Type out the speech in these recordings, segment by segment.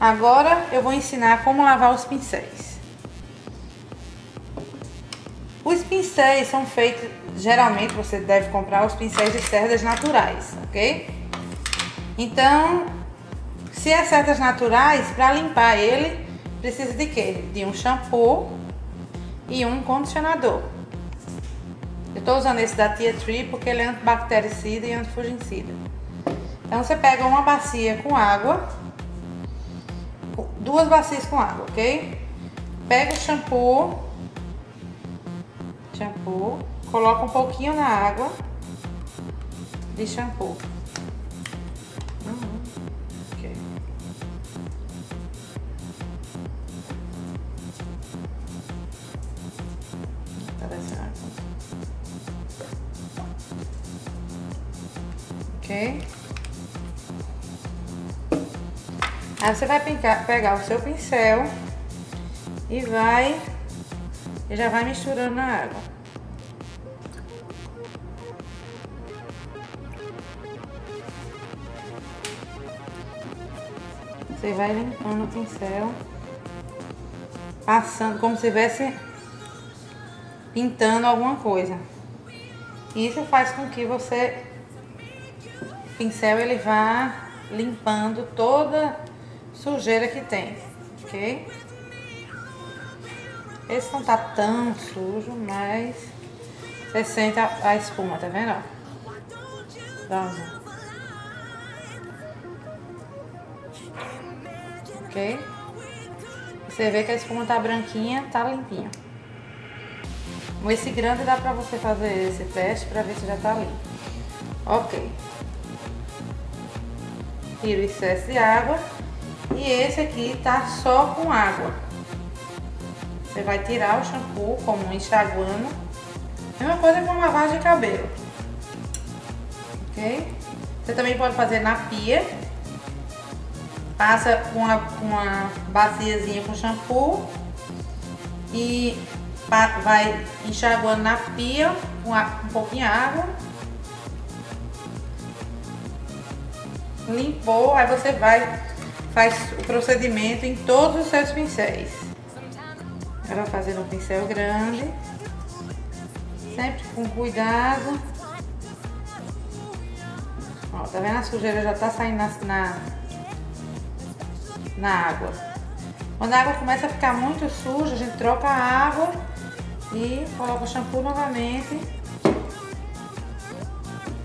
Agora eu vou ensinar como lavar os pincéis. Os pincéis são feitos, geralmente você deve comprar os pincéis de cerdas naturais, ok? Então, se é cerdas naturais, para limpar ele, precisa de quê? De um shampoo e um condicionador. Eu estou usando esse da Tia Tree porque ele é antibactericida e antifugicida. Então você pega uma bacia com água, duas bacias com água, ok? Pega o shampoo, shampoo, coloca um pouquinho na água de shampoo. Ok? Aí você vai pegar o seu pincel e vai e já vai misturando na água. Você vai limpando o pincel, passando como se estivesse pintando alguma coisa. Isso faz com que você o pincel ele vá limpando toda sujeira que tem, ok? Esse não tá tão sujo, mas você sente a, a espuma, tá vendo? Pronto. Ok? Você vê que a espuma tá branquinha, tá limpinha. Esse grande dá pra você fazer esse teste pra ver se já tá limpo. Ok. Tiro o excesso de água e esse aqui tá só com água. Você vai tirar o shampoo como enxaguando. Mesma coisa com lavagem de cabelo. Ok? Você também pode fazer na pia. Passa uma, uma baciazinha com shampoo e vai enxaguando na pia com um pouquinho de água. Limpou, aí você vai faz o procedimento em todos os seus pincéis. Ela fazendo um pincel grande, sempre com cuidado. Ó, tá vendo a sujeira já tá saindo na, na, na água. Quando a água começa a ficar muito suja, a gente troca a água e coloca o shampoo novamente.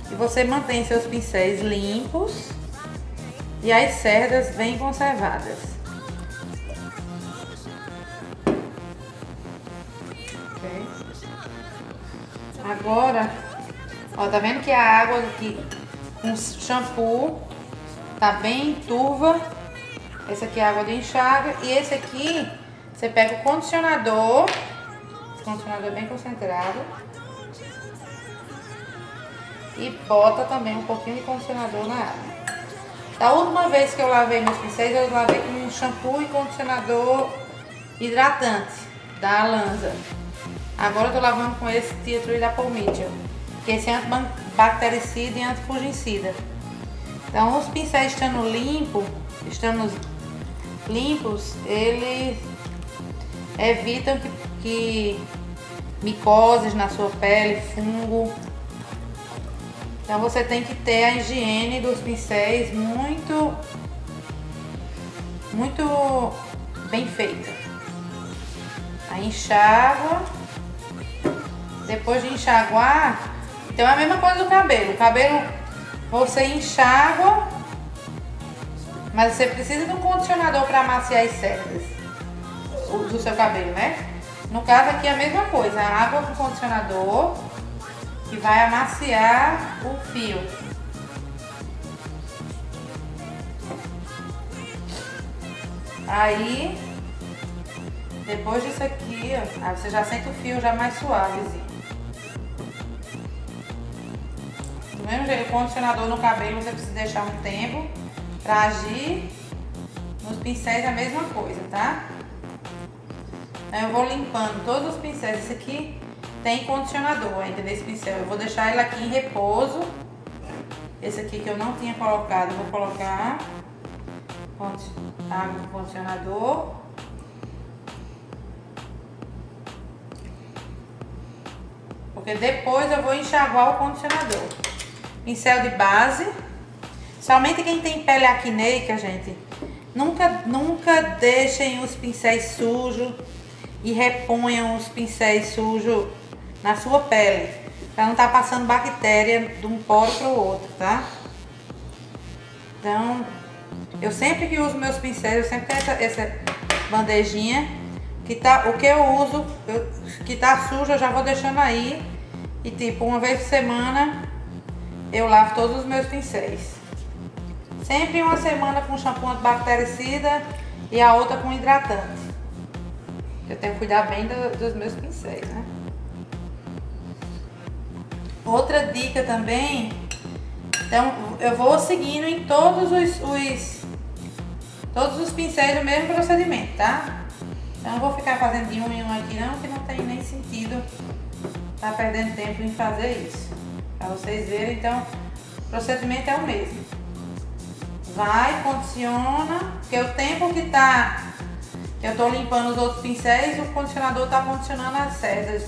E você mantém seus pincéis limpos e as cerdas bem conservadas. Okay. Agora, ó, tá vendo que a água aqui com shampoo tá bem turva. Esse aqui é água de enxágue e esse aqui você pega o condicionador, esse condicionador bem concentrado e bota também um pouquinho de condicionador na água. Da última vez que eu lavei meus pincéis, eu lavei com um shampoo e condicionador hidratante da Alanza. Agora eu tô lavando com esse Tree da Palmitium, que esse é antibactericida e antifugicida. Então, os pincéis estando limpos, estando limpos, eles evitam que, que micoses na sua pele, fungo, então você tem que ter a higiene dos pincéis muito, muito bem feita. Aí enxágua. Depois de enxaguar, então é a mesma coisa do cabelo. O cabelo você enxágua, mas você precisa de um condicionador para amaciar as cerdas do seu cabelo, né? No caso aqui é a mesma coisa, água com condicionador que vai amaciar o fio. Aí, depois disso aqui, ó, aí você já sente o fio já mais suavezinho. Do mesmo jeito, o condicionador no cabelo você precisa deixar um tempo para agir. Nos pincéis é a mesma coisa, tá? Então eu vou limpando todos os pincéis. Esse aqui tem condicionador ainda nesse pincel. Eu vou deixar ele aqui em repouso. Esse aqui que eu não tinha colocado, vou colocar água no condicionador. Porque depois eu vou enxaguar o condicionador. Pincel de base. Somente quem tem pele acneica, gente, nunca, nunca deixem os pincéis sujos e reponham os pincéis sujos na sua pele. Para não estar tá passando bactéria de um poro para o outro, tá? Então, eu sempre que uso meus pincéis, eu sempre tenho essa, essa bandejinha que tá, o que eu uso, eu, que tá sujo, eu já vou deixando aí. E tipo, uma vez por semana eu lavo todos os meus pincéis. Sempre uma semana com shampoo antibactericida e a outra com hidratante. Eu tenho que cuidar bem do, dos meus pincéis, né? Outra dica também, então eu vou seguindo em todos os, os todos os pincéis o mesmo procedimento, tá? Então não vou ficar fazendo de um em um aqui não, que não tem nem sentido tá perdendo tempo em fazer isso. Para vocês verem, então o procedimento é o mesmo. Vai, condiciona, porque o tempo que tá eu tô limpando os outros pincéis, o condicionador tá condicionando as cerdas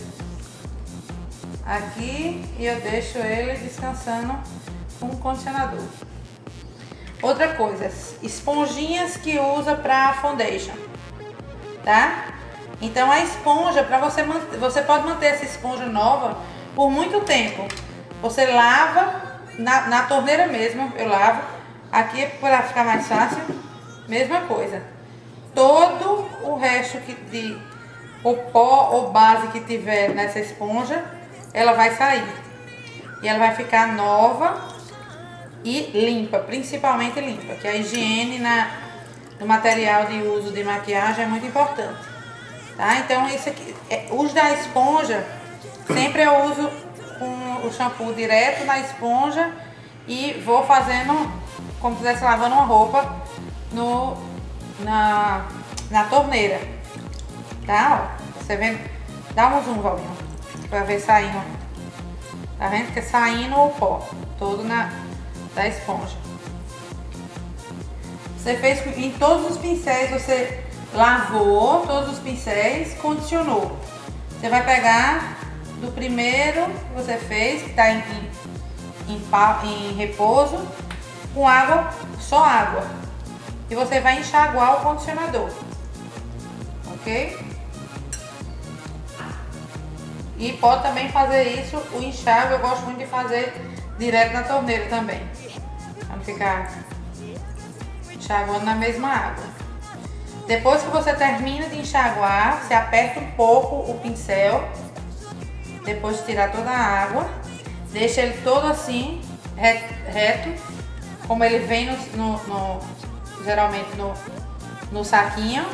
aqui e eu deixo ele descansando com o condicionador. Outra coisa, esponjinhas que usa para foundation, tá? Então a esponja, para você você pode manter essa esponja nova por muito tempo. Você lava na, na torneira mesmo, eu lavo. Aqui para ficar mais fácil, mesma coisa. Todo o resto que de o pó ou base que tiver nessa esponja, ela vai sair. E ela vai ficar nova e limpa, principalmente limpa, que a higiene na, no material de uso de maquiagem é muito importante. Tá? Então, isso aqui, é, uso da esponja, sempre eu uso com o shampoo direto na esponja e vou fazendo como se estivesse lavando uma roupa no, na, na torneira. Tá? Ó, você vendo? Dá um zoom, Valvinho, pra ver saindo. Tá vendo que é saindo o pó todo na, da esponja. Você fez em todos os pincéis, você lavou todos os pincéis, condicionou. Você vai pegar do primeiro que você fez, que está em, em, em, em repouso, com água, só água. E você vai enxaguar o condicionador. Ok? E pode também fazer isso, o enxágue eu gosto muito de fazer direto na torneira também. Pra não ficar enxaguando na mesma água. Depois que você termina de enxaguar, você aperta um pouco o pincel. Depois de tirar toda a água. Deixa ele todo assim, reto, como ele vem no, no, no geralmente no, no saquinho.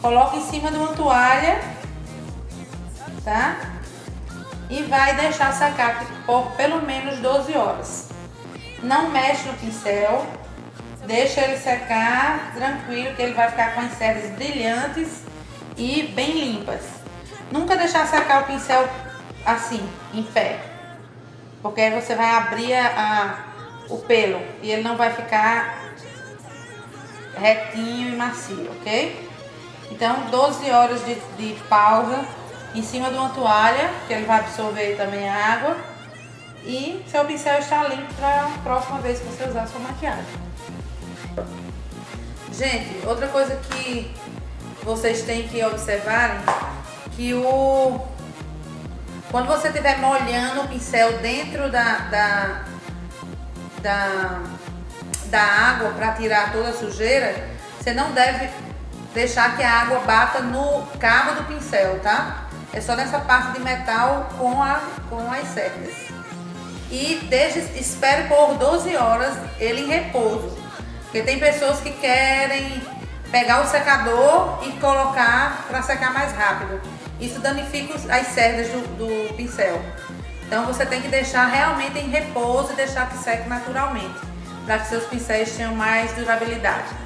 Coloca em cima de uma toalha, tá? E vai deixar secar por pelo menos 12 horas. Não mexe no pincel, deixa ele secar tranquilo, que ele vai ficar com as cerdas brilhantes e bem limpas. Nunca deixar secar o pincel assim, em pé, porque aí você vai abrir a, o pelo e ele não vai ficar retinho e macio, ok? Então, 12 horas de, de pausa em cima de uma toalha, que ele vai absorver também a água. E seu pincel está limpo para a próxima vez que você usar sua maquiagem. Gente, outra coisa que vocês têm que observarem, que o quando você estiver molhando o pincel dentro da, da, da, da água para tirar toda a sujeira, você não deve deixar que a água bata no cabo do pincel, tá? É só nessa parte de metal com, a, com as cerdas. E deixe, espere por 12 horas ele em repouso. Porque tem pessoas que querem pegar o secador e colocar para secar mais rápido. Isso danifica as cerdas do, do pincel. Então você tem que deixar realmente em repouso e deixar que seque naturalmente, para que seus pincéis tenham mais durabilidade.